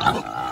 Ah!